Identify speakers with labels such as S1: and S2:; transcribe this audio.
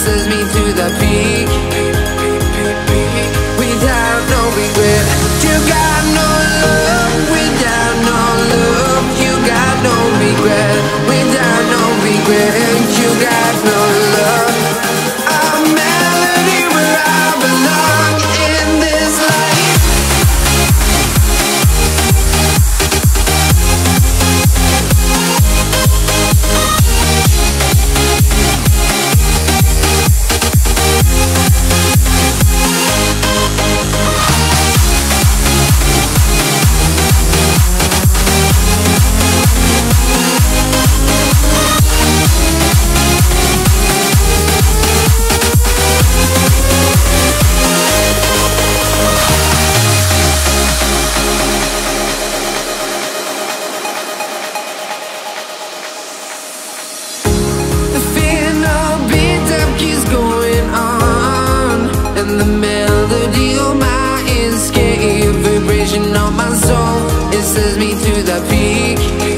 S1: Sends me to the peak. melody on my escape, vibration on my soul. It sends me to the peak.